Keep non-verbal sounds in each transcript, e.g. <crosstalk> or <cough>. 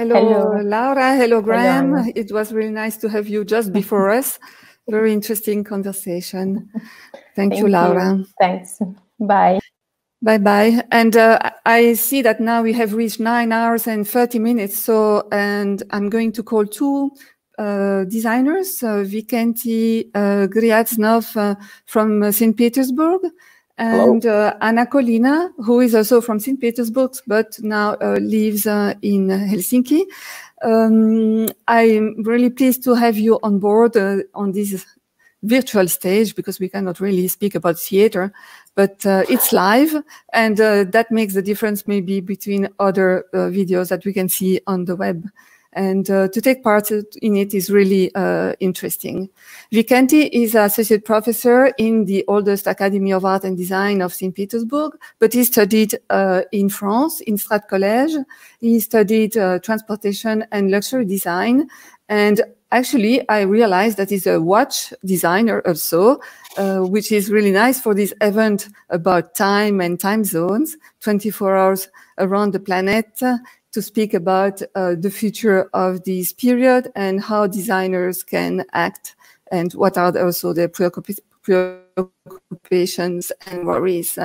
Hello. hello, Laura. Hello, Graham. Hello. It was really nice to have you just before <laughs> us. Very interesting conversation. Thank, Thank you, Laura. You. Thanks. Bye. Bye bye. And uh, I see that now we have reached nine hours and 30 minutes. So, and I'm going to call two uh, designers, uh, Vikenty uh, Gryaznov uh, from St. Petersburg and uh, Anna Kholina, who is also from St. Petersburg, but now uh, lives uh, in Helsinki. Um, I'm really pleased to have you on board uh, on this virtual stage because we cannot really speak about theater, but uh, it's live, and uh, that makes the difference maybe between other videos that we can see on the web and uh, to take part in it is really uh, interesting. Vikenty is associate professor in the oldest Academy of Art and Design of St. Petersburg, but he studied uh, in France, in Strate College. He studied transportation and luxury design. And actually, I realized that he's a watch designer also, uh, which is really nice for this event about time and time zones, 24 hours around the planet to speak about uh, the future of this period and how designers can act and what are also their preoccupations and worries.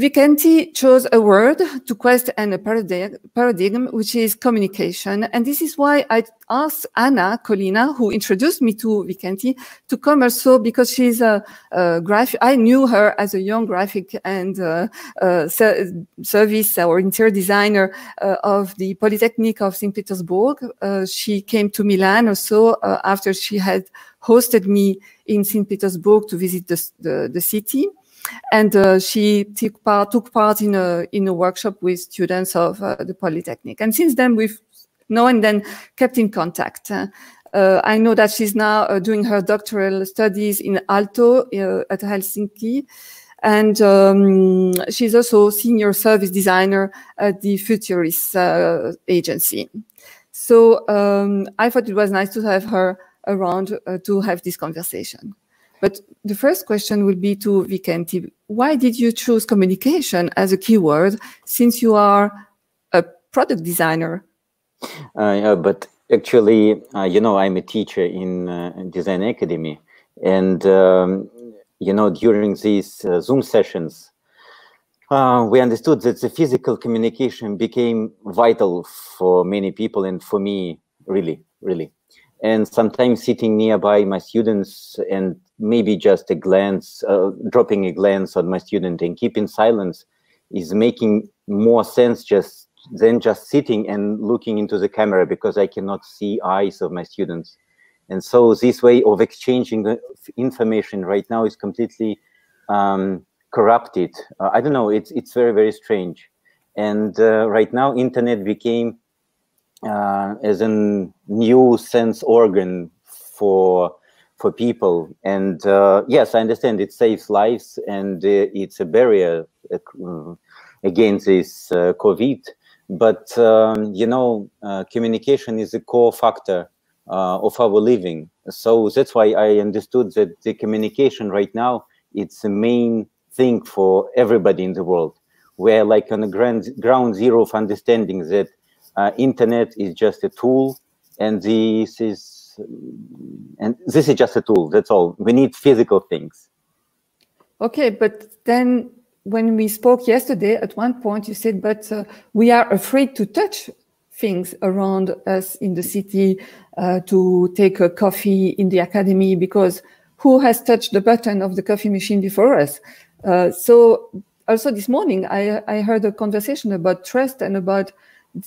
Vikenty chose a word to question a paradigm, paradigm, which is communication. And this is why I asked Anna Kholina, who introduced me to Vikenty, to come also because she's a, a graphic. I knew her as a young graphic and uh, uh, service or interior designer uh, of the Polytechnic of St. Petersburg. Uh, she came to Milan also uh, after she had hosted me in St. Petersburg to visit the, the, the city and uh, she took part took part in a in a workshop with students of uh, the Polytechnic. And since then, we've now and then kept in contact. Uh, I know that she's now uh, doing her doctoral studies in Aalto uh, at Helsinki. And um, she's also senior service designer at the Futurice uh, agency. So um, I thought it was nice to have her around to have this conversation. But the first question will be to Vikenty. Why did you choose communication as a keyword since you are a product designer? Uh, yeah, but actually, uh, you know, I'm a teacher in uh, Design Academy. And, um, you know, during these uh, Zoom sessions, uh, we understood that the physical communication became vital for many people and for me, really, really and sometimes sitting nearby my students and maybe just a glance, uh, dropping a glance on my student and keeping silence is making more sense just than just sitting and looking into the camera because I cannot see eyes of my students. And so this way of exchanging information right now is completely um, corrupted. Uh, I don't know, it's, it's very, very strange. And uh, right now, internet became uh, as a new sense organ for for people. And uh, yes, I understand it saves lives and uh, it's a barrier uh, against this uh, COVID. But um, you know, communication is a core factor of our living. So that's why I understood that the communication right now it's the main thing for everybody in the world. We're like on a ground ground zero of understanding that uh, internet is just a tool and this is and this is just a tool that's all. We need physical things. Okay but then when we spoke yesterday at one point you said but uh, we are afraid to touch things around us in the city uh, to take a coffee in the academy because who has touched the button of the coffee machine before us? Uh, so also this morning I, I heard a conversation about trust and about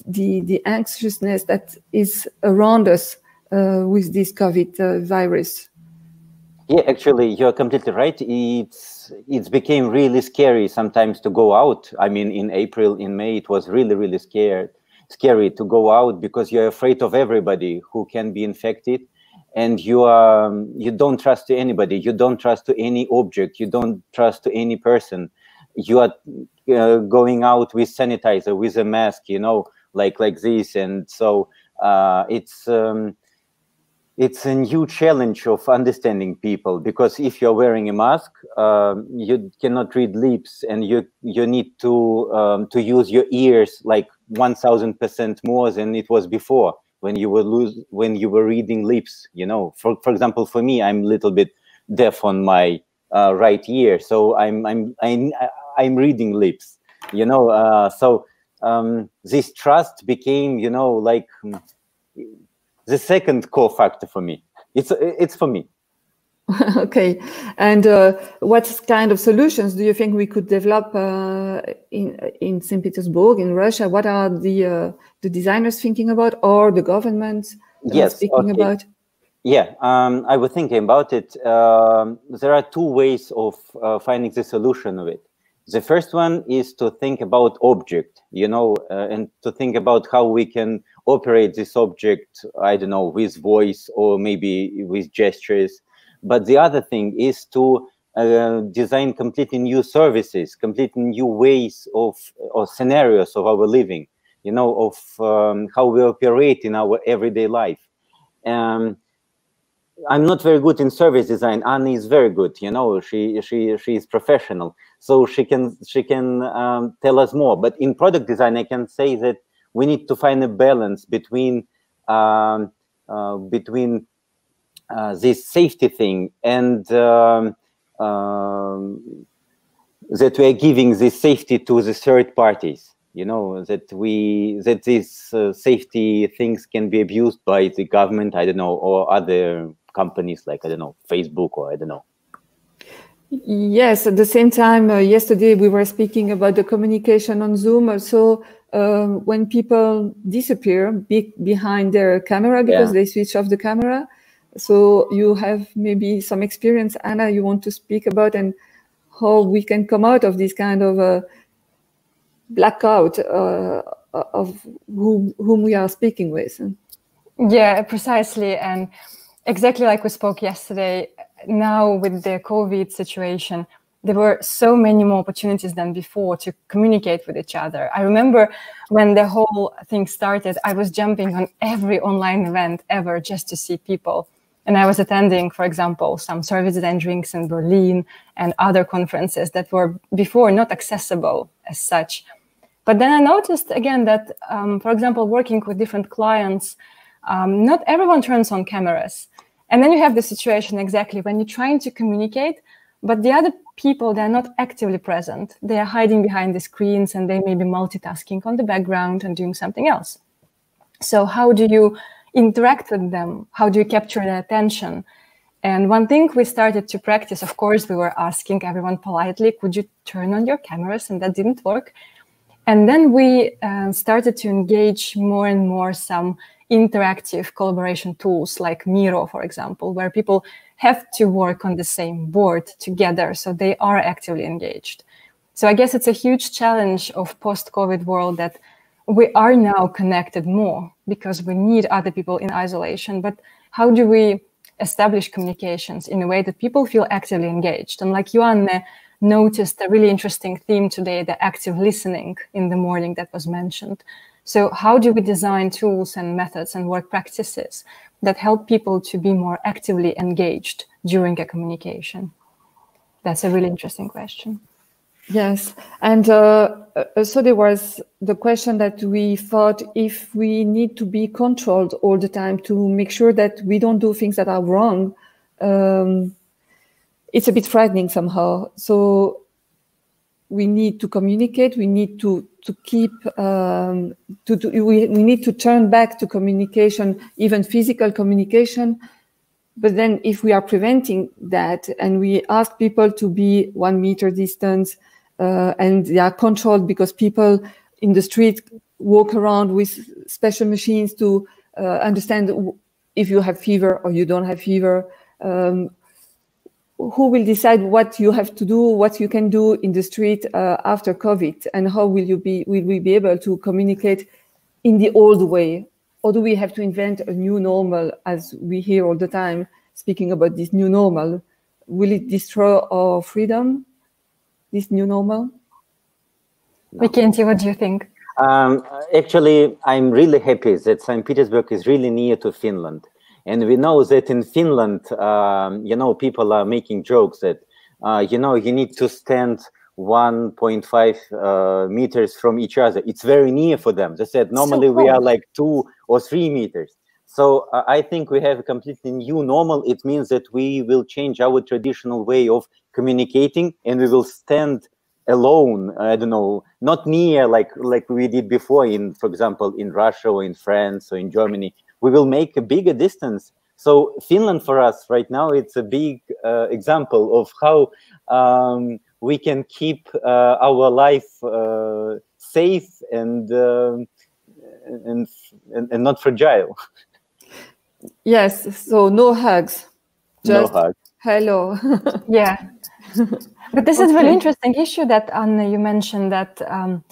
the, the anxiousness that is around us uh, with this COVID uh, virus. Yeah, actually, you're completely right. It's it's became really scary sometimes to go out. I mean, in April, in May, it was really, really scared, scary to go out because you're afraid of everybody who can be infected, and you are you don't trust to anybody. You don't trust to any object. You don't trust to any person. You are uh, going out with sanitizer, with a mask, you know, like like this, and so uh, it's um, it's a new challenge of understanding people because if you're wearing a mask, um, you cannot read lips, and you you need to um, to use your ears like one thousand percent more than it was before when you were lose when you were reading lips. You know, for for example, for me, I'm a little bit deaf on my uh, right ear, so I'm I'm I'm I'm reading lips. You know, uh, so um, this trust became, you know, like the second core factor for me. It's it's for me. <laughs> okay, and uh, what kind of solutions do you think we could develop uh, in in St. Petersburg, in Russia? What are the uh, the designers thinking about, or the government yes, speaking okay. about? Yeah, um, I was thinking about it. Um, there are two ways of uh, finding the solution of it. The first one is to think about object, you know, uh, and to think about how we can operate this object, I don't know, with voice or maybe with gestures. But the other thing is to uh, design completely new services, completely new ways of or scenarios of our living, you know, of um, how we operate in our everyday life. Um, I'm not very good in service design. Annie is very good. You know, she she she is professional, so she can she can um, tell us more. But in product design, I can say that we need to find a balance between um, uh, between uh, this safety thing and um, um, that we are giving this safety to the third parties you know that we that these uh, safety things can be abused by the government i don't know or other companies like i don't know facebook or i don't know yes at the same time uh, yesterday we were speaking about the communication on zoom also uh, when people disappear be behind their camera because yeah. they switch off the camera so you have maybe some experience anna you want to speak about and how we can come out of this kind of uh, blackout uh, of whom, whom we are speaking with. Yeah, precisely. And exactly like we spoke yesterday, now with the COVID situation, there were so many more opportunities than before to communicate with each other. I remember when the whole thing started, I was jumping on every online event ever just to see people. And I was attending, for example, some Service Design Drinks in Berlin and other conferences that were before not accessible as such. But then I noticed again that, um, for example, working with different clients, um, not everyone turns on cameras. And then you have the situation exactly when you're trying to communicate, but the other people, they're not actively present. They are hiding behind the screens and they may be multitasking on the background and doing something else. So how do you interact with them? How do you capture their attention? And one thing we started to practice, of course, we were asking everyone politely, could you turn on your cameras? And that didn't work. And then we uh, started to engage more and more some interactive collaboration tools like Miro, for example, where people have to work on the same board together, so they are actively engaged. So I guess it's a huge challenge of post-COVID world that we are now connected more because we need other people in isolation. But how do we establish communications in a way that people feel actively engaged? And like Joanne noticed a really interesting theme today, the active listening in the morning that was mentioned. So how do we design tools and methods and work practices that help people to be more actively engaged during a communication? That's a really interesting question. Yes, and uh, uh, so there was the question that we thought if we need to be controlled all the time to make sure that we don't do things that are wrong, um, it's a bit frightening somehow. So we need to communicate. We need to to keep um, to, to we, we need to turn back to communication, even physical communication. But then, if we are preventing that, and we ask people to be one meter distance, uh, and they are controlled because people in the street walk around with special machines to uh, understand if you have fever or you don't have fever. Um, who will decide what you have to do, what you can do in the street uh, after COVID, and how will you be? Will we be able to communicate in the old way, or do we have to invent a new normal, as we hear all the time, speaking about this new normal? Will it destroy our freedom? This new normal? Mackenzie, what do you think? Um, actually, I'm really happy that St. Petersburg is really near to Finland And we know that in Finland, um, you know, people are making jokes that, uh, you know, you need to stand 1.5 uh, meters from each other. It's very near for them. They said normally so we are like two or three meters. So uh, I think we have a completely new normal. It means that we will change our traditional way of communicating and we will stand alone i don't know not near like like we did before in for example in russia or in france or in germany we will make a bigger distance. So finland for us right now it's a big uh, example of how um, we can keep uh, our life uh, safe and, um, and, and and not fragile. <laughs> Yes so no hugs. Just no hugs. hello. <laughs> Yeah. <laughs> But this okay. is a really interesting issue that Anna, you mentioned that um,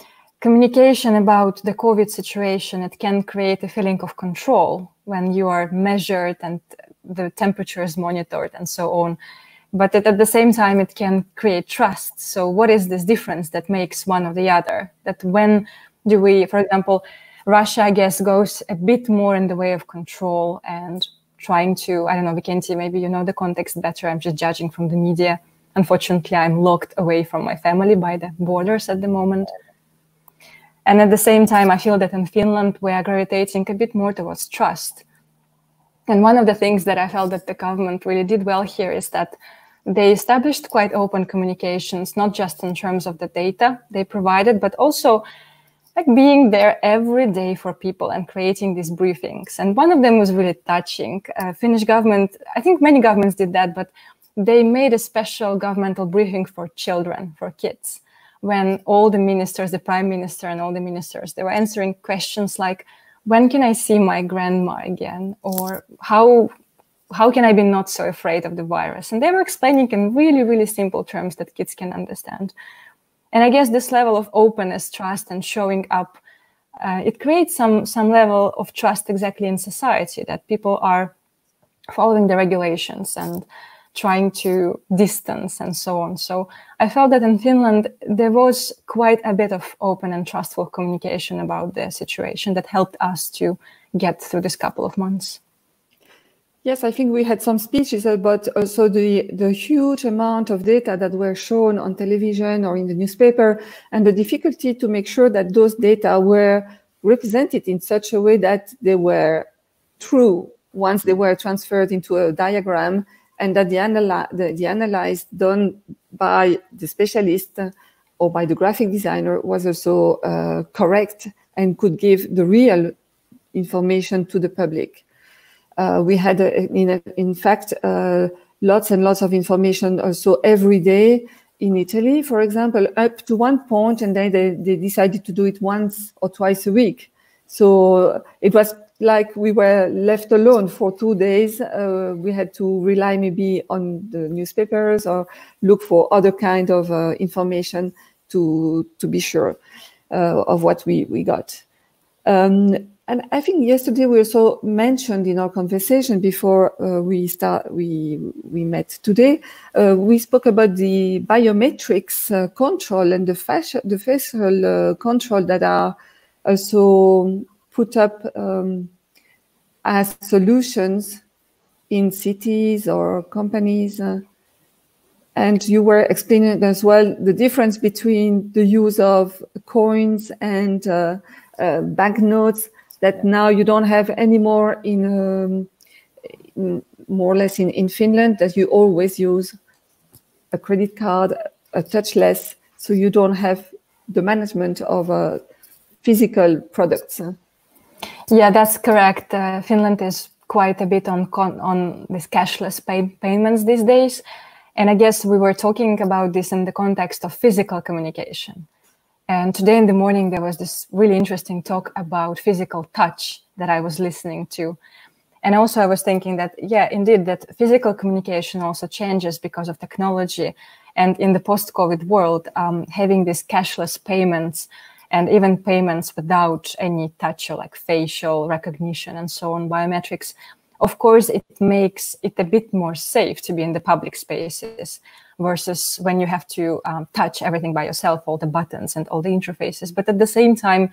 communication about the COVID situation, it can create a feeling of control when you are measured and the temperature is monitored and so on. But at the same time, it can create trust. So what is this difference that makes one or the other? That when do we, for example, Russia, I guess, goes a bit more in the way of control and trying to, I don't know, Vikenty, maybe you know the context better. I'm just judging from the media Unfortunately, I'm locked away from my family by the borders at the moment. And at the same time, I feel that in Finland, we are gravitating a bit more towards trust. And one of the things that I felt that the government really did well here is that they established quite open communications, not just in terms of the data they provided, but also like being there every day for people and creating these briefings. And one of them was really touching. Uh, Finnish government, I think many governments did that, but they made a special governmental briefing for children, for kids, when all the ministers, the prime minister and all the ministers, they were answering questions like, when can I see my grandma again? Or how, how can I be not so afraid of the virus? And they were explaining in really, really simple terms that kids can understand. And I guess this level of openness, trust, and showing up, uh, it creates some, some level of trust exactly in society that people are following the regulations and trying to distance and so on. So I felt that in Finland, there was quite a bit of open and trustful communication about the situation that helped us to get through this couple of months. Yes, I think we had some speeches about also the, the huge amount of data that were shown on television or in the newspaper and the difficulty to make sure that those data were represented in such a way that they were true once they were transferred into a diagram and that the, analy the, the analysis done by the specialist or by the graphic designer was also uh, correct and could give the real information to the public. Uh, we had, uh, in, in fact, uh, lots and lots of information also every day in Italy, for example, up to one point, and then they, they decided to do it once or twice a week. So it was like we were left alone for two days. Uh, we had to rely maybe on the newspapers or look for other kind of uh, information to to be sure uh, of what we we got. Um, and I think yesterday we also mentioned in our conversation before uh, we start we we met today. Uh, we spoke about the biometrics uh, control and the facial the facial control that are also put up um, as solutions in cities or companies. Uh, and you were explaining as well the difference between the use of coins and uh, uh, banknotes that now you don't have anymore in, um, in more or less in, in Finland that you always use a credit card, a touchless, so you don't have the management of uh, physical products. Yeah, that's correct. Uh, Finland is quite a bit on on this cashless pay payments these days, and I guess we were talking about this in the context of physical communication. And today in the morning there was this really interesting talk about physical touch that I was listening to. And also I was thinking that, yeah, indeed, that physical communication also changes because of technology. And in the post-COVID world, um, having these cashless payments and even payments without any touch or like facial recognition and so on, biometrics. Of course, it makes it a bit more safe to be in the public spaces versus when you have to um, touch everything by yourself, all the buttons and all the interfaces. But at the same time,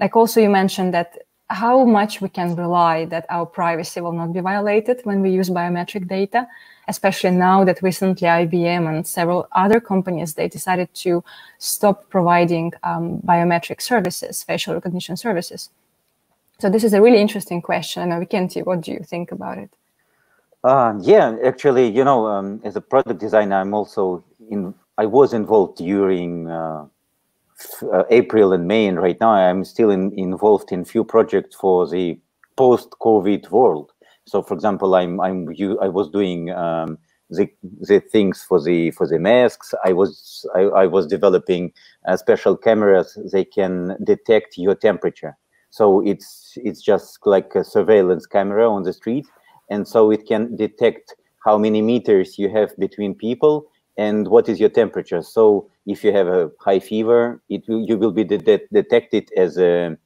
like also you mentioned that how much we can rely that our privacy will not be violated when we use biometric data, especially now that recently IBM and several other companies, they decided to stop providing um, biometric services, facial recognition services. So this is a really interesting question. And Vikenty, what do you think about it? Uh, yeah, actually, you know, um, as a product designer, I'm also in, I was involved during uh, uh, April and May, and right now I'm still in, involved in few projects for the post-COVID world. So, for example, I'm I'm you I was doing um, the the things for the for the masks. I was I, I was developing uh, special cameras. They can detect your temperature. So it's it's just like a surveillance camera on the street, and so it can detect how many meters you have between people and what is your temperature. So if you have a high fever, it will, you will be de detected as a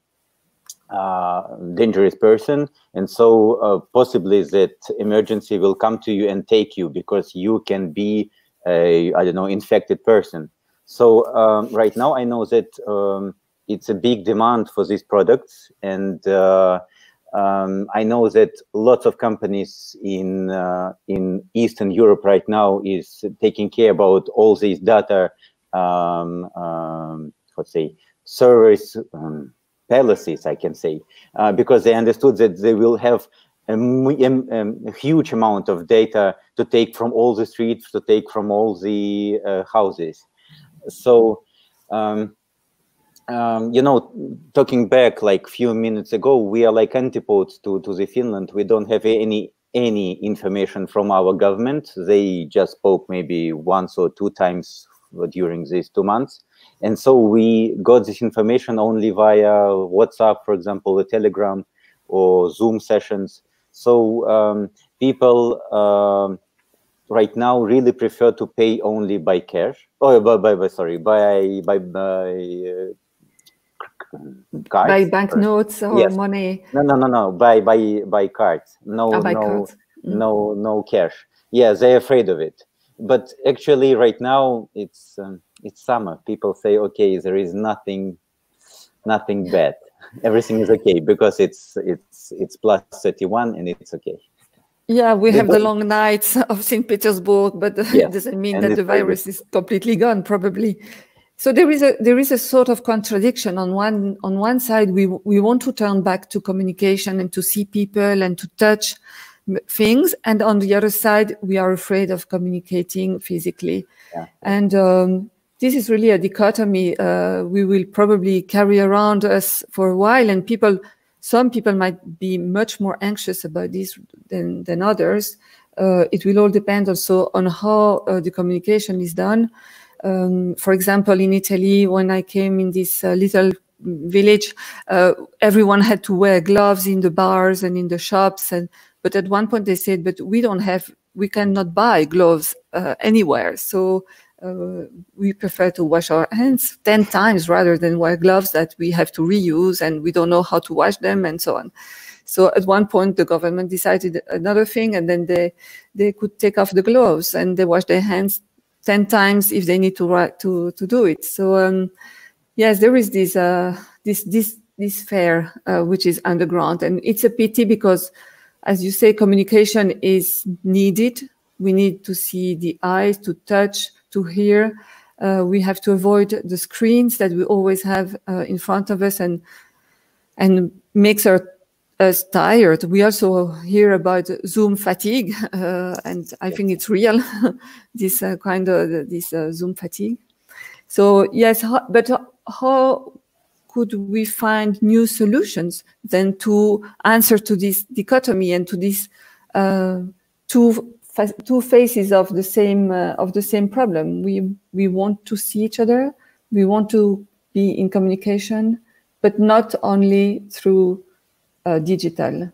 dangerous person, and so uh, possibly that emergency will come to you and take you because you can be a I don't know infected person. So um, right now I know that um, it's a big demand for these products, and uh, um, I know that lots of companies in uh, in Eastern Europe right now is taking care about all these data, um, um, let's say, service um, palaces, I can say, uh, because they understood that they will have a, a, huge amount of data to take from all the streets, to take from all the uh, houses. So um, um, you know, talking back like few minutes ago, we are like antipodes to, to the Finland. We don't have any any information from our government. They just spoke maybe once or two times during these two months. And so we got this information only via WhatsApp, for example, the Telegram or Zoom sessions. So um, people um, right now really prefer to pay only by cash. Oh, by, by, by sorry, by by by uh, cards by banknotes or yes. money no no no no by by by cards no oh, by no cards. Mm. no no cash yeah they're afraid of it but actually right now it's um, it's summer people say okay there is nothing nothing bad everything is okay because it's it's it's plus 31 and it's okay yeah, we have the long nights of St. Petersburg, but <laughs> yeah. it doesn't mean and that the virus is completely gone, probably. So there is a there is a sort of contradiction on one on one side we we want to turn back to communication and to see people and to touch things and on the other side we are afraid of communicating physically yeah. and um, this is really a dichotomy uh, we will probably carry around us for a while and people some people might be much more anxious about this than than others uh, it will all depend also on how uh, the communication is done um, for example, in Italy, when I came in this uh, little village, uh, everyone had to wear gloves in the bars and in the shops. And but at one point they said, "But we don't have, we cannot buy gloves uh, anywhere." So we prefer to wash our hands 10 times rather than wear gloves that we have to reuse and we don't know how to wash them and so on. So at one point, the government decided another thing, and then they they could take off the gloves and they wash their hands 10 times if they need to to to do it. So um, yes there is this uh, this this this fair uh, which is underground. And it's a pity because as you say communication is needed. We need to see the eyes to touch to hear uh, we have to avoid the screens that we always have uh, in front of us and and makes our us tired. We also hear about Zoom fatigue, <laughs> uh, and I think it's real. <laughs> this uh, kind of this uh, Zoom fatigue. So yes, how, but how could we find new solutions then to answer to this dichotomy and to uh, two two faces of the same uh, of the same problem? We we want to see each other. We want to be in communication, but not only through uh, digital.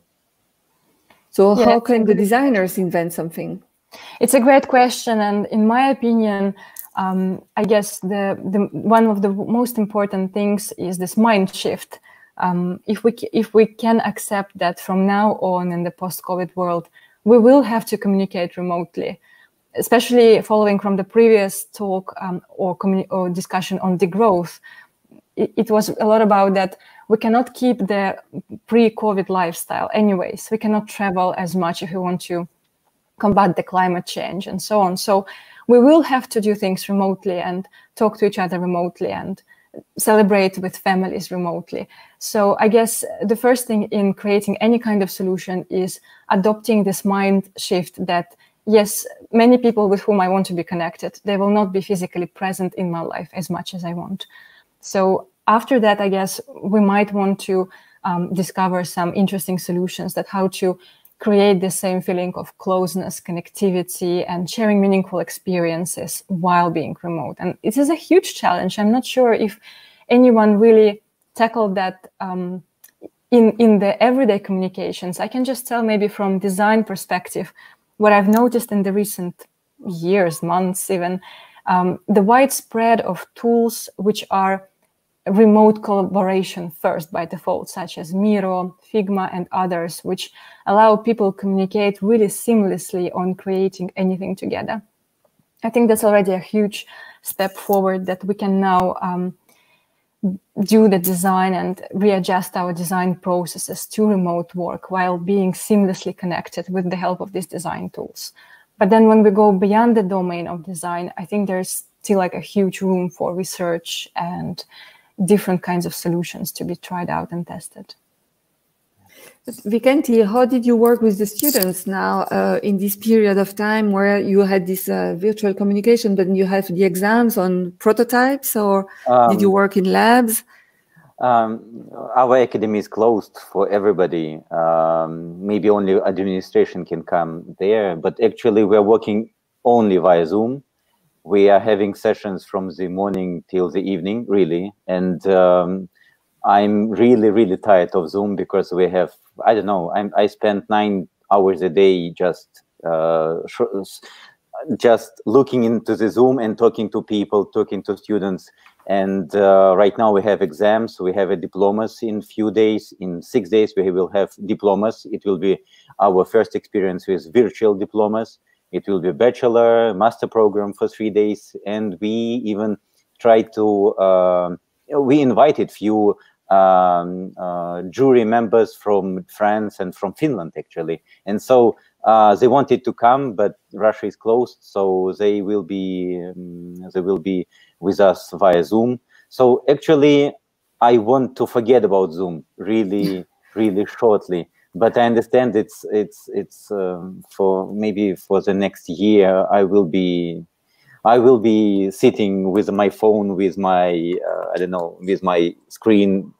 So yeah, how can the designers invent something? It's a great question, and in my opinion, um, I guess the, the one of the most important things is this mind shift. Um, if we if we can accept that from now on in the post-COVID world, we will have to communicate remotely, especially following from the previous talk um, or, or discussion on degrowth it, it was a lot about that we cannot keep the pre-COVID lifestyle anyways. We cannot travel as much if we want to combat the climate change and so on. So we will have to do things remotely and talk to each other remotely and celebrate with families remotely. So I guess the first thing in creating any kind of solution is adopting this mind shift that yes, many people with whom I want to be connected, they will not be physically present in my life as much as I want. So after that, I guess we might want to um, discover some interesting solutions that how to create the same feeling of closeness, connectivity, and sharing meaningful experiences while being remote. And it is a huge challenge. I'm not sure if anyone really tackled that um, in, in the everyday communications. I can just tell maybe from design perspective, what I've noticed in the recent years, months even, um, the widespread of tools which are remote collaboration first by default, such as Miro, Figma, and others, which allow people to communicate really seamlessly on creating anything together. I think that's already a huge step forward that we can now um, do the design and readjust our design processes to remote work while being seamlessly connected with the help of these design tools. But then when we go beyond the domain of design, I think there's still like a huge room for research and different kinds of solutions to be tried out and tested. Vikenty, how did you work with the students now uh, in this period of time where you had this uh, virtual communication, but you have the exams on prototypes, or um, did you um, work in labs? Um, our academy is closed for everybody. Um, maybe only administration can come there, but actually we're working only via Zoom we are having sessions from the morning till the evening, really. And um, I'm really, really tired of Zoom because we have, I don't know, I'm, I spend nine hours a day just uh, just looking into the Zoom and talking to people, talking to students. And uh, right now we have exams. We have a diplomas in few days. In six days we will have diplomas. It will be our first experience with virtual diplomas. It will be a bachelor, master program for three days, and we even tried to uh, we invited few um, uh, jury members from France and from Finland actually, and so uh, they wanted to come, but Russia is closed, so they will be um, they will be with us via Zoom. So actually, I want to forget about Zoom really, really shortly but I understand it's it's it's um, for maybe for the next year I will be I will be sitting with my phone with my uh, I don't know with my screen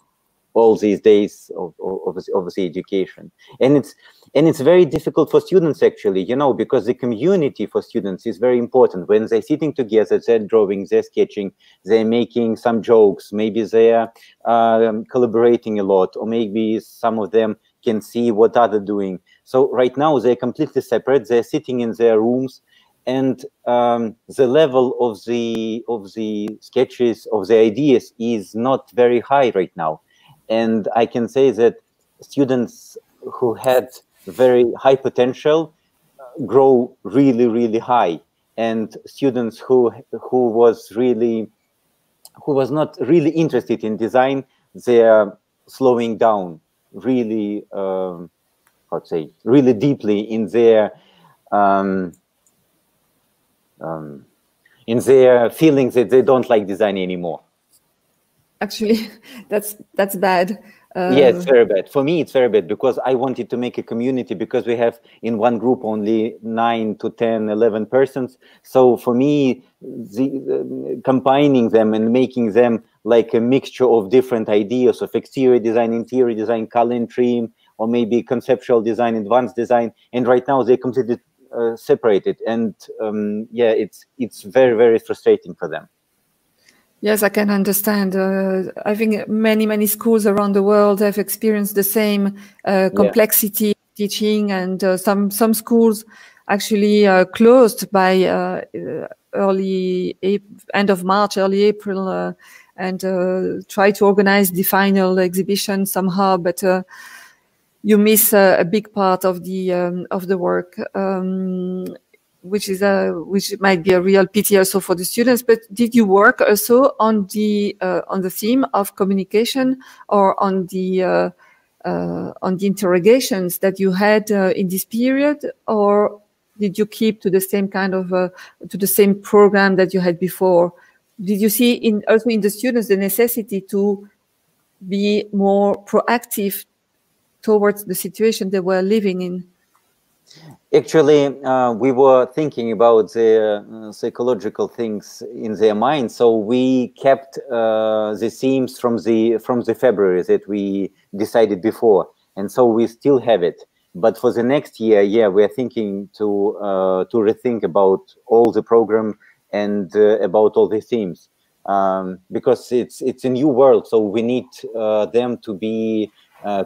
all these days of, of, of the education. And it's and it's very difficult for students actually you know because the community for students is very important. When they're sitting together they're drawing they're sketching they're making some jokes maybe they're um, collaborating a lot or maybe some of them can see what others doing. So right now they're completely separate. They're sitting in their rooms, and um, the level of the of the sketches of the ideas is not very high right now. And I can say that students who had very high potential grow really really high, and students who who was really who was not really interested in design, they are slowing down really, um, to say, really deeply in their um, um, in their feelings that they don't like design anymore. Actually, <laughs> that's that's bad. Um, yeah, it's very bad. For me, it's very bad because I wanted to make a community because we have in one group only 9 to 10, 11 persons. So for me, the, uh, combining them and making them like a mixture of different ideas of exterior design, interior design, color and trim, or maybe conceptual design, advanced design. And right now they're completely uh, separated. And um, yeah, it's, it's very, very frustrating for them. Yes, I can understand. Uh, I think many, many schools around the world have experienced the same uh, complexity yeah. teaching, and uh, some some schools actually uh, closed by uh, early end of March, early April, and try to organize the final exhibition somehow, but you miss a big part of the um, of the work. Um, which is a which might be a real pity also for the students. But did you work also on the uh, on the theme of communication or on the uh, uh, on the interrogations that you had uh, in this period, or did you keep to the same kind of uh, to the same program that you had before? Did you see in also in the students the necessity to be more proactive towards the situation they were living in? Actually, uh, we were thinking about the uh, psychological things in their mind, so we kept uh, the themes from the from the February that we decided before, and so we still have it. But for the next year, yeah, we are thinking to uh, to rethink about all the program and uh, about all the themes um, because it's it's a new world, so we need uh, them to be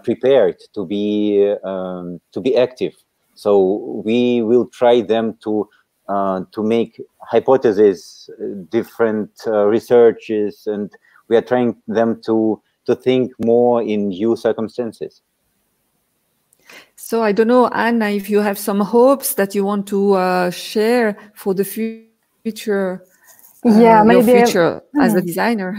prepared, to be um, to be active so we will try them to uh, to make hypotheses, different uh, researches, and we are trying them to to think more in new circumstances. So I don't know, Anna, if you have some hopes that you want to uh, share for the future. Yeah, maybe future <laughs> as a designer.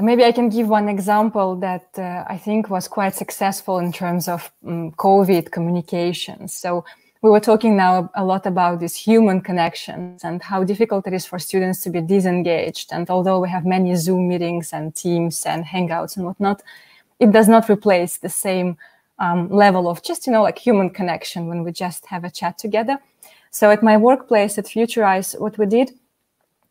Maybe I can give one example that uh, I think was quite successful in terms of um, COVID communications. So we were talking now a lot about these human connections and how difficult it is for students to be disengaged. And although we have many Zoom meetings and Teams and Hangouts and whatnot, it does not replace the same um, level of just, you know, like human connection when we just have a chat together. So at my workplace at Futurice, what we did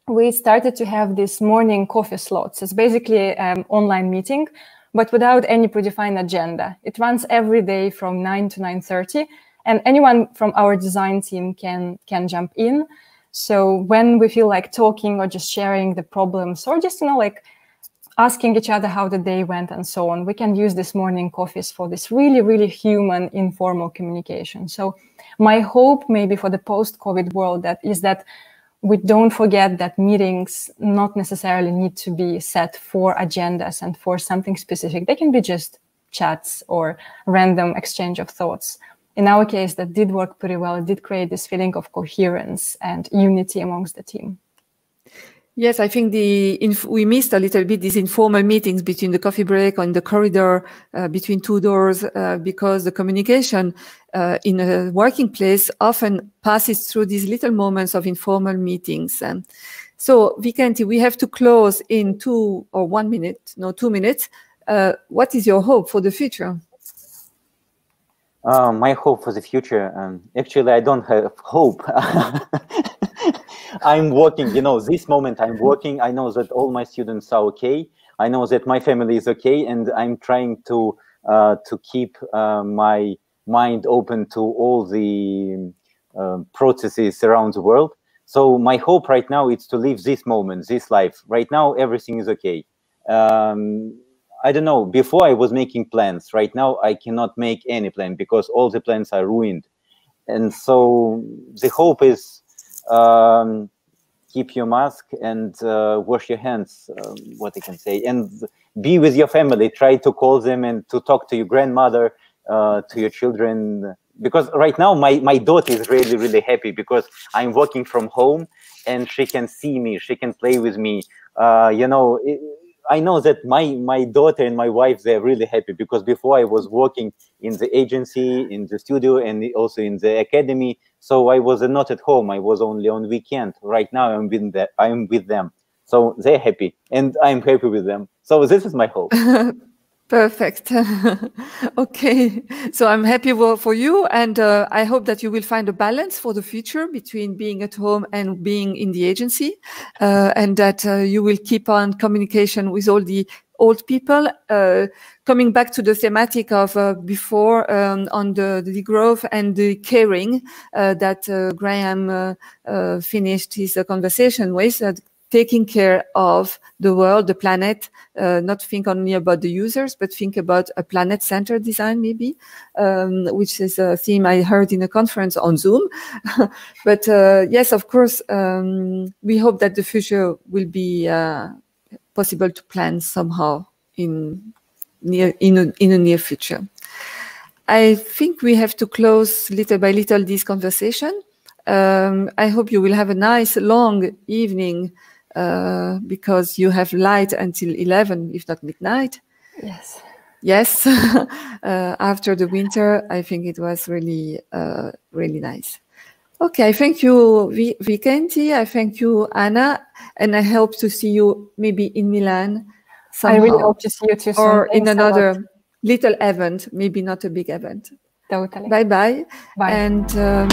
we started to have this morning coffee slots. It's basically an online meeting, but without any predefined agenda. It runs every day from 9 to 9.30, and anyone from our design team can, can jump in. So when we feel like talking or just sharing the problems or just, you know, like asking each other how the day went and so on, we can use this morning coffees for this really, really human, informal communication. So my hope maybe for the post-COVID world that is that we don't forget that meetings not necessarily need to be set for agendas and for something specific. They can be just chats or random exchange of thoughts. In our case, that did work pretty well. It did create this feeling of coherence and unity amongst the team. Yes, I think the we missed a little bit these informal meetings between the coffee break or in the corridor uh, between two doors uh, because the communication uh, in a working place often passes through these little moments of informal meetings. Um, so, Vikenty, we have to close in two or one minute, no, two minutes. Uh, what is your hope for the future? Uh, my hope for the future, um, actually, I don't have hope. <laughs> I'm working, you know, this moment I'm working. I know that all my students are okay. I know that my family is okay, and I'm trying to uh, to keep uh, my mind open to all the uh, processes around the world. So my hope right now is to live this moment, this life. Right now, everything is okay. Um, I don't know. Before I was making plans. Right now, I cannot make any plan because all the plans are ruined. And so the hope is um, keep your mask and uh, wash your hands, um, what I can say, and be with your family. Try to call them and to talk to your grandmother, uh, to your children. Because right now, my, my daughter is really, really happy because I'm working from home and she can see me, she can play with me. Uh, you know, it, I know that my my daughter and my wife they're really happy because before I was working in the agency, in the studio, and also in the academy. So I was not at home. I was only on weekend. Right now I'm with that. I'm with them. So they're happy, and I'm happy with them. So this is my hope. <laughs> Perfect. <laughs> okay. So I'm happy for you. And uh, I hope that you will find a balance for the future between being at home and being in the agency. Uh, and that uh, you will keep on communication with all the old people. Uh, coming back to the thematic of uh, before um, on the, the growth and the caring uh, that Graham finished his conversation with, taking care of the world, the planet, uh, not think only about the users, but think about a planet-centered design, maybe, um, which is a theme I heard in a conference on Zoom. <laughs> but uh, yes, of course, um, we hope that the future will be uh, possible to plan somehow in near in a, in a near future. I think we have to close little by little this conversation. Um, I hope you will have a nice long evening uh, because you have light until 11, if not midnight. Yes. Yes, <laughs> uh, after the winter, I think it was really, uh, really nice. Okay, I thank you, v- Vikenty. I thank you, Anna, and I hope to see you maybe in Milan. Somehow, I really hope to see you too or in another little event, maybe not a big event. Totally. Bye bye. Bye. And um,